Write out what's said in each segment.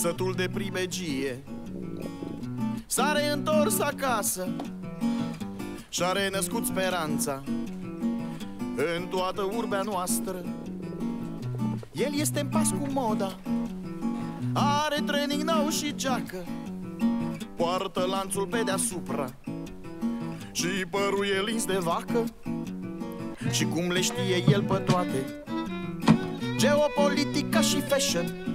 Sătul de primegie S-a reîntors acasă Și-a renăscut speranța. În toată urbea noastră El este în pas cu moda. Are training nou și geacă Poartă lanțul pe deasupra Și părul e lins de vacă. Și cum le știe el pe toate Geopolitica și fashion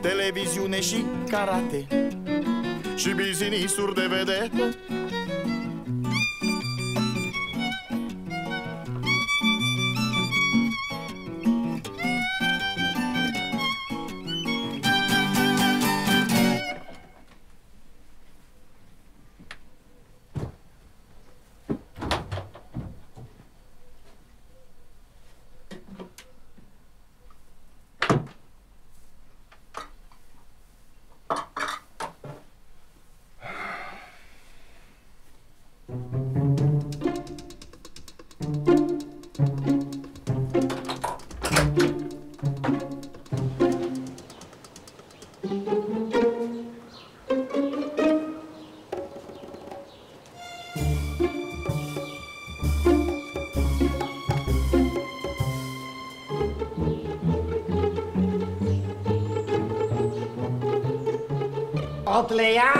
Televiziune și karate. Și business-uri de vedetă Tot le ia,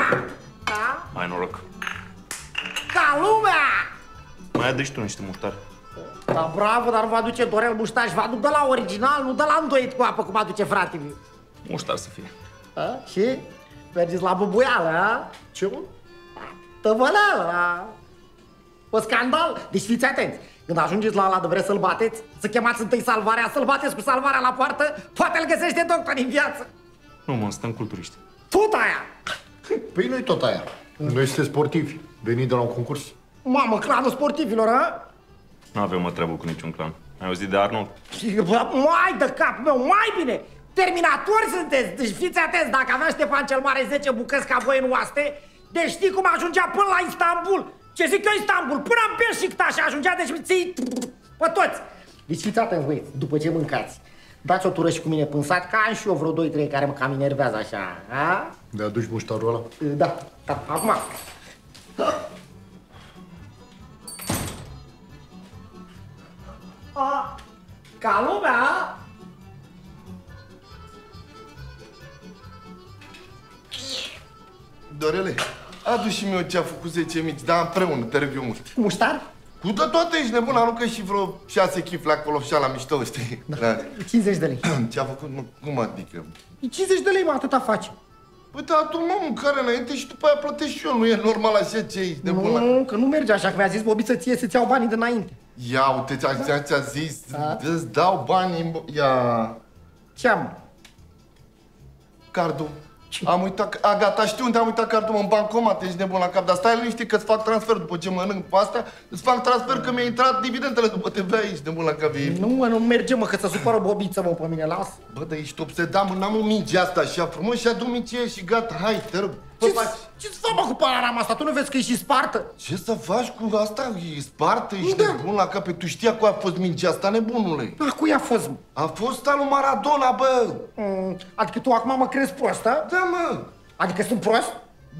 da? Mai noroc. Ca lumea! Mai aduci tu niște muștar. Da, bravo, dar nu vă aduce Dorel muștaș, vă aduc de la original, nu de la îndoit cu apă, cum aduce fratele meu. Muștar să fie. A? Și? Mergeți la bubuială, a? Ce mă? Tăvăleală, a? O scandal? Deci fiți atenți. Când ajungeți la ăla de vreți să-l bateți, să chemați întâi salvarea, să-l bateți cu salvarea la poartă, poate îl găsește doctor în viață. Nu, mă, suntem culturiști. Tot aia! Păi nu tot aia. Noi suntem sportivi, veniți de la un concurs. Mamă, clanul sportivilor, a? Nu avem o treabă cu niciun clan. Ai auzit de Arnold? Și, bă, mai de cap meu, mai bine! Terminatori sunteți! Deci fiți atenți, dacă avea Ștefan cel Mare 10 bucăți ca voi în oaste, deci știi cum ajungea până la Istanbul? Ce zic eu Istanbul? Până în Beşiktaş ajungea, deci ții pe toți! Deci fiți atenți, băieți, după ce mâncați, dați o tură și cu mine până sat, ca am și eu vreo 2-3 care mă cam enervează așa, a? De aduci muștarul ăla? Da, da, acum. A, ca lumea, Dorele, adu și mie ce a făcut 10 mici, dar împreună, te rog eu mult. muștar? Cu de toate ești nebun, aruncă și vreo 6 chifle acolo și la mișto, știi? Da. 50 de lei. Ce a făcut? Nu, cum adică? 50 de lei, mă, atâta face. Păi da, tu mă mâncare înainte și după aia plătești și eu, nu e normal așa ce ești nebun la... Nu, că nu merge așa, că mi-a zis Bobiță ție să-ți iau banii dinainte. Ia uite, ți-a, ți-a, ți-a zis, îți dau banii în... bo- Ia... Ce am? Cardul. Am uitat, a, gata, știu unde am uitat cardul, mă, în bancomat, ești nebun la cap, dar stai liniștit că îți fac transfer după ce mănânc pe astea, îți fac transfer că mi-a intrat dividendele după TV aici, nebun la cap, e... Nu, mă, nu merge, mă, că să supără Bobiță, mă, pe mine, las. Bă, dar ești obsedat, mă, n-am o minge asta așa frumos și adu minge și gata, hai, te rog. Bă, faci. Ce-ți fac, mă, cu panorama asta? Tu nu vezi că e și spartă? Ce să faci cu asta? E spartă, ești da. nebun la cap, tu știa cu a fost mingea asta, nebunule. A cui a fost, mă? A fost al lui Maradona, bă. Mm, adică tu acum mă crezi prost, a? Da, mă. Adică sunt prost?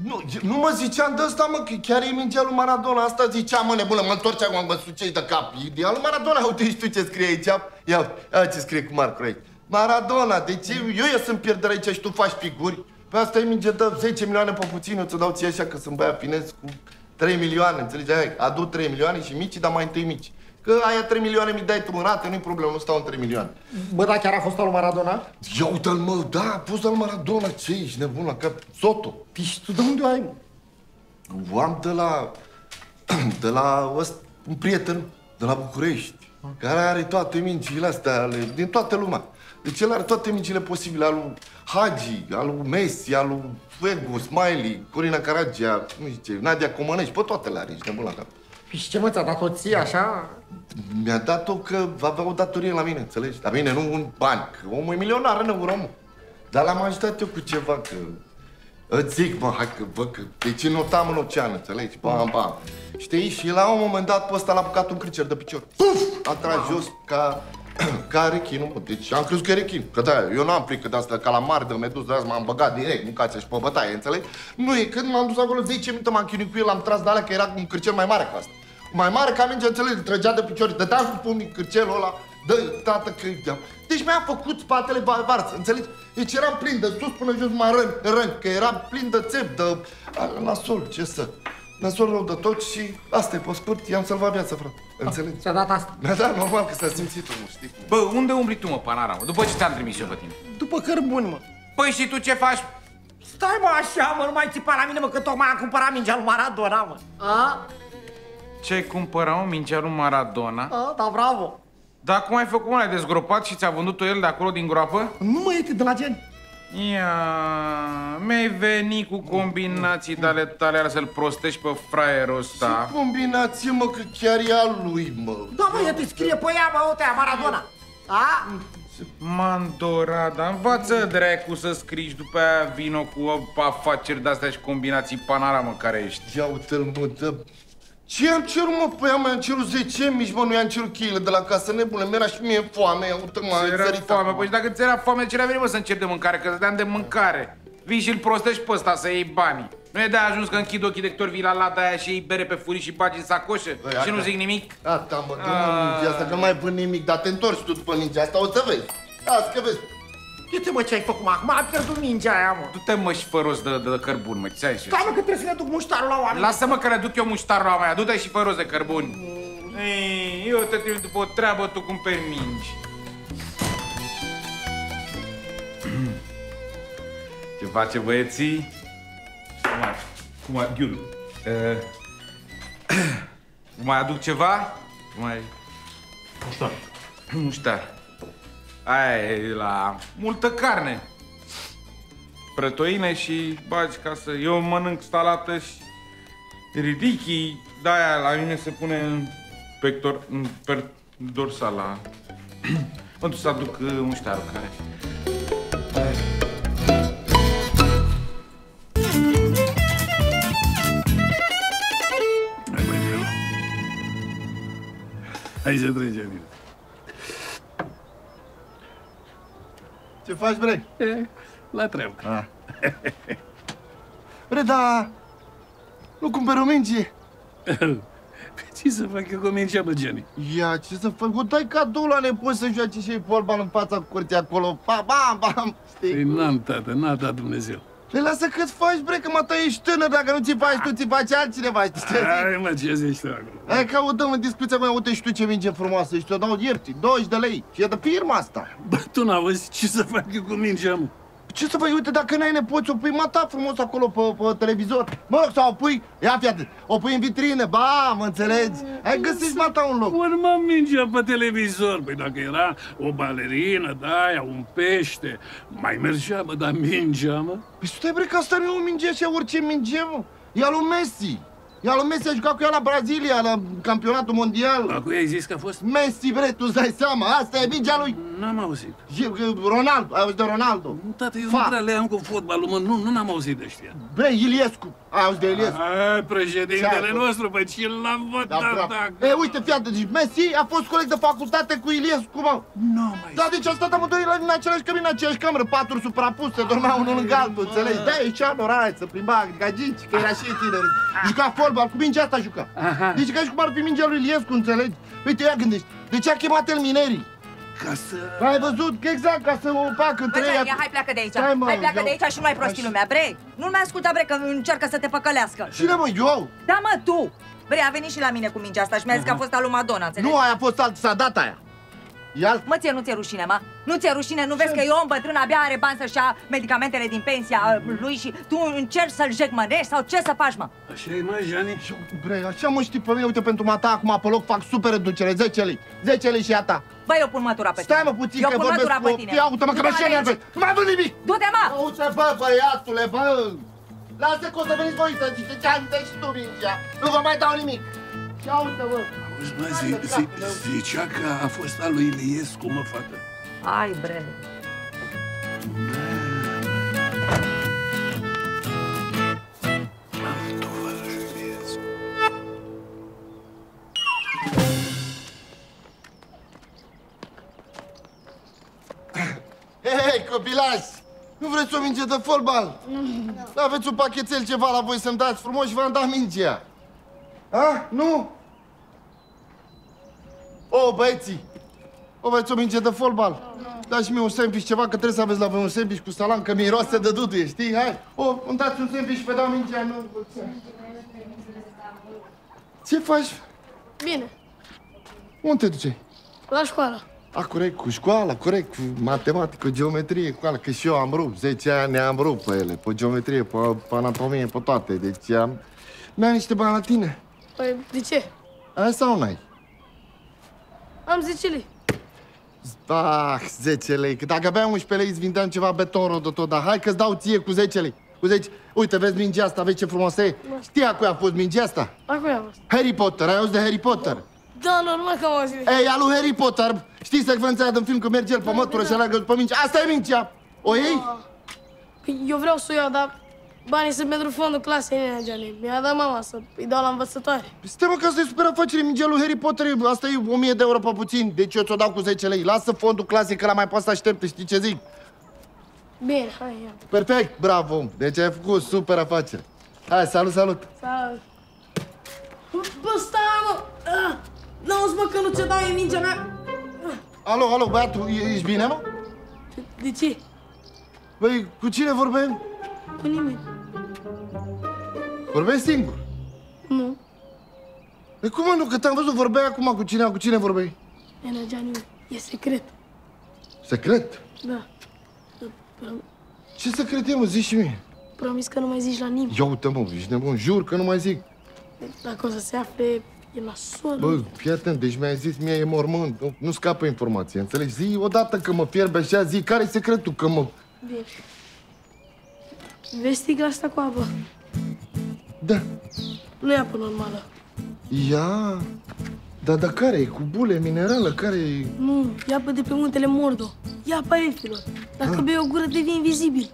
Nu, nu mă ziceam de asta, mă, că chiar e mingea lui Maradona. Asta ziceam, mă, nebună, mă întorci acum, mă sucei de cap. E al lui Maradona, uite și tu ce scrie aici. Ia, ia ce scrie cu mari aici. Maradona, de ce eu ies în pierdere aici și tu faci figuri? Pe asta e minge de 10 milioane pe puțin, eu ți dau ție așa că sunt băiat finez cu 3 milioane, înțelegi? Hai, adu 3 milioane și mici, dar mai întâi mici. Că aia 3 milioane mi dai tu în rate, nu-i problemă, nu stau în 3 milioane. Bă, da, chiar a fost al lui Maradona? Ia uite-l, mă, da, a fost al Maradona, ce ești nebun la cap? Soto. Păi și tu de unde ai, mă? O am de la... de la ăst, un prieten de la București, care are toate mincile astea ale, din toată lumea. Deci el are toate mincile posibile, al lui Hagi, al lui Messi, al lui Fuego, Smiley, Corina Caragia, nu știu ce, Nadia Comănești, pe toate le are, ești nebun la cap. Păi și ce, mă, ți-a dat-o ție, așa? Mi-a dat-o că va avea o datorie la mine, înțelegi? La mine, nu un bani, că omul e milionar în euro, mă. Dar l-am ajutat eu cu ceva, că... Îți zic, mă, hai că, bă, că... Deci notam în ocean, înțelegi? Bam, bam. Știi? Și la un moment dat pe ăsta l-a apucat un cricer de picior. Puf! A tras jos ca... Ca rechinul, mă. Deci am crezut că e rechin. Că da, eu n-am frică de asta, calamar, de meduz, de asta m-am băgat direct, mâncați și pe bătaie, înțelegi? Nu e, când m-am dus acolo 10 minute m-am chinuit cu el, am tras de alea că era un cârcel mai mare ca asta. Mai mare ca minge, înțelegi, trăgea de picioare, dădeam cu pumnii cârcelul ăla, dă tată că Deci mi-a făcut spatele vars, înțelegi? Deci eram plin de sus până jos mai rând, rând, că era plin de țep, de... A, nasol, ce să... Nasol rău de tot și asta e pe scurt, i-am salvat viața, frate. Înțelegi? Ți-a dat asta. Da, da, normal că s-a simțit omul, știi? Bă, unde umbli tu, mă, Panara, mă? După ce te-am trimis eu pe tine? După cărbuni, mă. Păi și tu ce faci? Stai, mă, așa, mă, nu mai țipa la mine, mă, că tocmai am cumpărat mingea lui Maradona, mă. A? Ce-ai cumpărat, mă, mingea lui Maradona? A, da, bravo. Dar cum ai făcut, mă, l-ai dezgropat și ți-a vândut-o el de acolo din groapă? Nu mă iete de la gen. Ia, mi-ai venit cu combinații tale tale alea să-l prostești pe fraierul ăsta. Combinație, mă, că chiar e al lui, mă. Da, mă, iete, scrie pe ea, mă, uite, Maradona. A? Mandora, dar învață dracu să scriși și după aia vino cu afaceri de-astea și combinații panara, mă, care ești. Ia uite-l, mă, dă... Ce am cerut, mă? Păi am, am cerut 10 mici, mă, nu i-am cerut cheile de la casă nebune. Mi-era și mie foame, ia uite, mă, Ți era foame, păi și dacă ți era foame, ce era venit, mă, să încerci de mâncare, că îți de mâncare. Vii și îl prostești pe ăsta să iei banii. Nu e de ajuns că închid ochii de Hector vii la lada aia și iei bere pe furii și bagi în sacoșă Băi, și asta- nu zic nimic? Gata, mă, dă-mă mingea asta, că nu mai vând nimic, dar te întorci tu după mingea asta, o să vezi. Las că vezi. Uite, mă, ce ai făcut, mă, acum am pierdut mingea aia, mă. Du-te, mă, și fă rost de, de, de cărbuni, mă, ți-ai zis. Stai, mă, că trebuie să ne duc muștarul la oameni. Lasă-mă că le duc eu muștarul la mea, du-te și fă rost de cărbuni. Ei, eu te trimit după o treabă, tu cumperi mingi. Ce face băieții? Cum mai, cum mai, Ghiulu, uh, mai aduc ceva? Mai... Muștar. Muștar. Aia e la multă carne. Prătoine și bagi ca să... Eu mănânc salată și ridichii, de-aia la mine se pune în pector... în per, dorsala. mă duc să aduc uh, muștarul care... Hai, băiatul. Hai să trecem. Ce faci, bre? E, la treabă. Bre, da... Nu cumperi o minge? Ce să fac eu cu mingea, bă, Gianni? Ia, ce să fac? O dai cadou la nepoți să joace și ei fotbal în fața curții acolo. Bam, bam, bam, Păi știi? n-am, tată, n-a dat Dumnezeu. Le lasă cât faci, bre, că mă ești tânăr, dacă nu ți faci tu, ți face altcineva, știi ce zic? Hai, mă, ce zici tu acum? Hai că o dăm în discuția mea, uite și tu ce minge frumoasă și ți-o dau ieftin, 20 de lei. Și e de firma asta. Bă, tu n-auzi ce să fac eu cu mingea, mă? Ce să faci, uite, dacă n-ai nepoți, o pui mata frumos acolo pe, pe televizor. Mă rog, sau o pui, ia fi atât, o pui în vitrină, ba, mă înțelegi? Hai găsești mata un loc. Urmă mingea pe televizor. Păi dacă era o balerină, da, aia, un pește, mai mergea, mă, dar mingea, mă? Păi stai, bre, că asta nu e o minge așa, orice minge, mă. E al lui Messi. E al lui Messi, a jucat cu ea la Brazilia, la campionatul mondial. Acum ai zis că a fost... Messi, bre, tu îți dai seama, asta e mingea lui N-am auzit. Ronaldo, ai auzit de Ronaldo? Nu, tată, eu Fa. nu prea le am cu fotbalul, mă, nu, nu n-am auzit de ăștia. Bre, Iliescu, ai auzit de Iliescu? Hai, președintele Ce-a nostru, pe ce l-am Da, votat bravo. acum? E, uite, fii atent, deci Messi a fost coleg de facultate cu Iliescu, mă. Nu mai Da, deci au stat amândoi la- în același cabină, în aceeași cameră, patru suprapuse, dormeau unul lângă altul, înțelegi? Da, ieșea în oraș, să plimba, gagici, că era și tiner. Juca fotbal, cu mingea asta juca. Aha. Deci ca și cum ar fi mingea lui Iliescu, înțelegi? Uite, ia gândești, de ce a chemat el minerii? Ca să... Ai văzut? Că exact, ca să o facă între Băi, ei. ia, hai pleacă de aici. Stai, mă, hai pleacă eu- de aici și nu mai prosti Așa. lumea, bre. Nu mai asculta, bre, că încearcă să te păcălească. Cine, mă, eu? Da, mă, tu. Bre, a venit și la mine cu mingea asta și mi-a zis că a fost al lui Madonna, înțelegi? Nu, aia a fost alt, s-a dat aia. E alt. Mă, ție nu ți-e rușine, mă? Nu ți-e rușine? Nu vezi că eu, om bătrân, abia are bani să-și ia medicamentele din pensia uh, lui și tu încerci să-l jecmănești sau ce să faci, mă? Așa e, mă, Jani? Bre, așa mă știi pe mine, uite, pentru mata acum pe loc fac super reducere, 10 lei. 10 lei și a ta. Băi, eu pun mătura pe Stai tine. mă puțin eu că pun vorbesc mătura cu... pe tine. Ia uite-mă că mă Du-te și de aici. enervez. Nu mai văd nimic. Du-te, mă! Auzi, bă, băiatule, bă! Lasă că o să veniți voi să ziceți ce am și tu mingea. Nu vă mai dau nimic. Și auzi, bă. Mă, zi, zi, zicea că a fost al lui Iliescu, mă, fată. Hai, bre. Hei, copilași! Nu vreți o minge de fotbal? Nu. Aveți un pachetel ceva la voi să-mi dați frumos și v-am dat mingea. A? Nu? O, băieții! O, vreți o minge de fotbal? Dați mie un sandwich ceva, că trebuie să aveți la voi un sandwich cu salam, că miroase de duduie, știi? Hai! O, îmi dați un sandwich și vă dau mingea, nu? Ce faci? Bine, Unde te duceai? la școală. A, corect, cu școala, corect, cu matematică, geometrie, cu alea, că și eu am rupt, 10 ani ne-am rupt pe ele, pe geometrie, pe, pe anatomie, pe toate, deci am... N-ai niște bani la tine? Păi, de ce? Ai sau n-ai? Am 10 lei. Ah, 10 lei, că dacă aveam 11 lei îți vindeam ceva beton rodător, dar hai că-ți dau ție cu 10 lei. Cu 10... Uite, vezi mingea asta, vezi ce frumoasă e? Știi a cui a fost mingea asta? Acum am fost. Harry Potter, ai auzit de Harry Potter? Da, normal că am auzit. Ei, alu Harry Potter, știi secvența aia din film că merge el pe mătură și aleagă după minge? Asta e mingea! O iei? Păi, eu vreau să o iau, dar banii sunt pentru fondul clasei Nena Geanei. Mi-a dat mama să îi dau la învățătoare. Stai mă că asta e super afacere, mingea lui Harry Potter, e- asta e 1000 de euro pe puțin, deci eu ți-o dau cu 10 lei. Lasă fondul clasei că la mai poate să aștepte, știi ce zic? Bine, hai, ia. Perfect, bravo, deci ai făcut super afacere. Hai, salut, salut! Salut. Bă, stai, mă! Ah, N-auzi, mă, că nu ți-o dau e mingea mea? Alo, alo, băiatul, e- ești bine, mă? De ce? Băi, cu cine vorbim? Cu nimeni. Vorbești singur. Nu. Păi cum, mă, nu? Că te-am văzut, vorbeai acum cu cine, cu cine vorbeai? Nena Geanei, e secret. Secret? Da. Prom- Ce secret e, mă? Zici și mie. Promis că nu mai zici la nimeni. Ia uite, mă, ești nebun, jur că nu mai zic. Dacă o să se afle, e la sol. Bă, fii atent, deci mi-ai zis mie e mormânt, nu, nu scapă informația, înțelegi? Zi odată că mă fierbe așa, zi care-i secretul, că mă... Bine. Vezi sticla asta cu apă? Da, Nu e apă normală. ia... Dar da care e? Cu bule minerală? Care e? Nu, e apă de pe muntele Mordo. E apa elfilor. Dacă bei o gură, devii invizibil.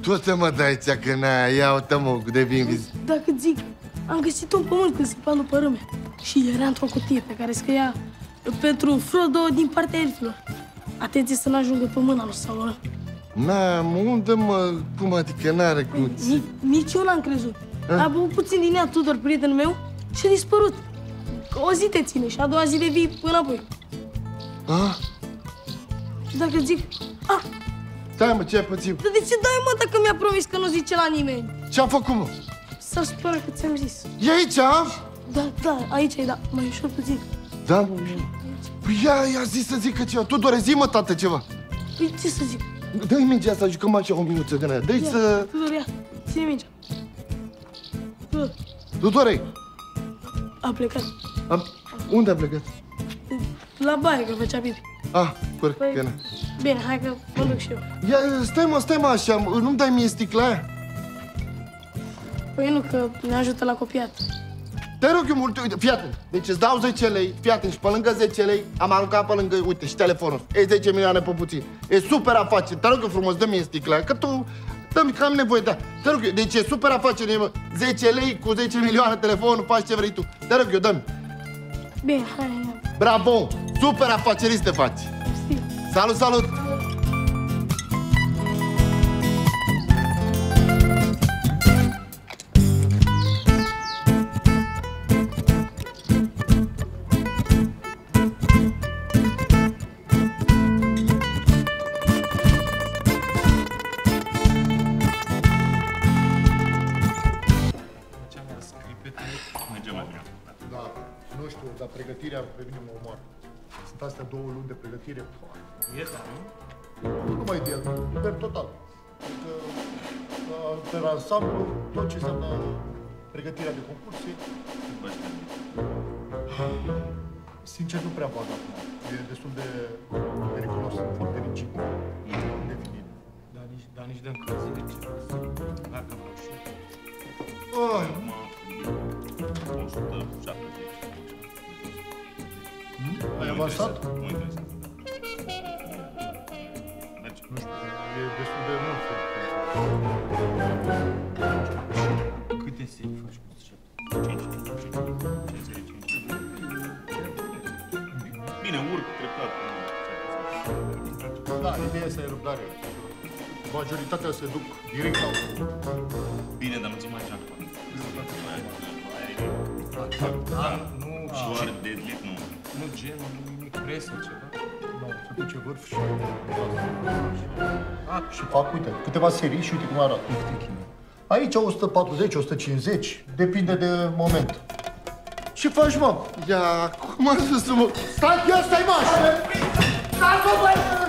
Tu te mă dai aici că n-ai, ia uite mă, de vin viz. Dacă zic, am găsit un pământ când sipam după râme. Și era într-o cutie pe care scria pentru Frodo din partea elfilor. Atenție să n-ajungă pe mâna lui Sauron. N-am, unde mă, cum adică n-are cum... Nici, nici eu n-am crezut. A băut puțin din ea Tudor, prietenul meu, și a dispărut. O zi te ține și a doua zi devii înapoi. Ah, Dacă zic, ah, stai mă, ce ai pățit? dar de ce dai mă dacă mi-a promis că nu zice la nimeni? Ce-a făcut, mă? S-a supărat că ți-am zis. E aici, a? Da, da, aici e, da, mai ușor puțin. Da, mă. Păi ia, ia zi să zică ceva. Tu doar zi, mă, tată, ceva. Păi ce să zic? Dă-i mingea asta, jucăm așa o minuță din aia. Dă-i Ia, să... Tudor, ia, ține mingea. Tudor, Tudorei, a plecat. am... unde a plecat? La baie, că făcea pipi. Ah, corect, Păi- bine. Bine, hai că mă duc și eu. Ia, stai mă, stai mă așa, nu-mi dai mie sticla aia? Păi nu, că ne ajută la copiat. Te rog eu mult, uite, fii atent. Deci îți dau 10 lei, fii atent, și pe lângă 10 lei am aruncat pe lângă, uite, și telefonul. E 10 milioane pe puțin. E super afacere. Te rog eu frumos, dă-mi mie sticla aia, că tu... Dă-mi, că am nevoie, da. Te rog eu, deci e super afacere, mă. 10 lei cu 10 milioane telefonul, faci ce vrei tu. Te rog eu, dă-mi. Bine, hai, ia. Bravo! Super afacerist te faci. Știi. Salut, salut! Luni de pregătire. Dieta, nu? Nu numai de el, liber total. Adică, uh, pe ansamblu, tot ce înseamnă pregătirea de concurse, sincer nu prea bag acum. E destul de periculos, sunt foarte rigid. Indefinit. Dar nici, dar nici de încălzire ceva. Dacă am reușit. Oh, Acum, 170. Ai avansat? Mă interesează, ideea asta e răbdare. Majoritatea se duc direct la urmă. Bine, dar nu-ți mai geam. Nu, Doar deadlift, nu. nu genul, nimic, presă, ceva. Nu, se duce vârf și... Și fac, uite, câteva serii și uite cum arată. Aici 140, 150, depinde de moment. Ce faci, mă? Ia, cum am zis mă? Stai, ia stai, mă! Stai, mă, băi!